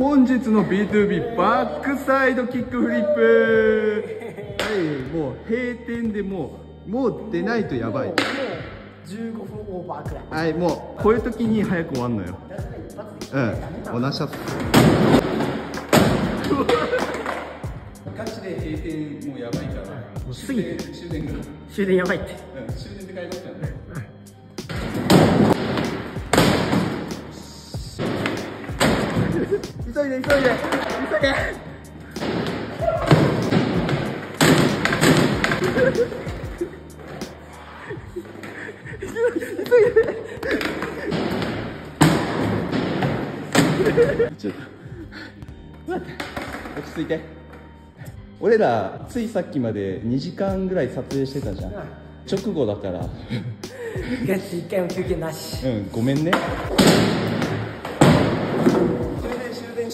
本日の B2B バックサイドキックフリップ。はいもう閉店でもうもう出ないとやばい。もう15分オーバーくらい。はいもうこういう時に早く終わんのよ。うんおなしゃガチで閉店もうやばいから。もう過ぎてる終電が。終電やばいって。うん終電で帰ろうかな急いで急いで急いで。ちょっと待って落ち着いて。俺らついさっきまで2時間ぐらい撮影してたじゃん。直後だから。一回も休憩なし。うんごめんね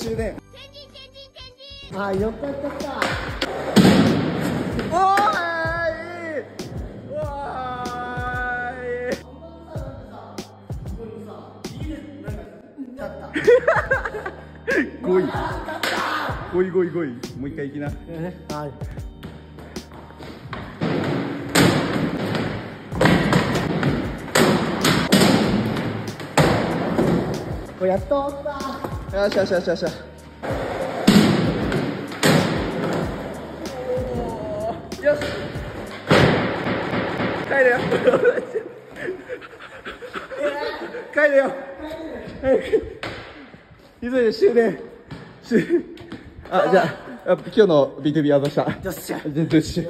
終電終電終電あよかった。かおーいいごい。ごいごいごい。もう一回行きな。えはい。これやっと終わったよしよしよしよし。よし。帰れよ。帰れよ。早く。急いで終電。終あじゃああ今日の B2B はどうした。よっしゃ。全然し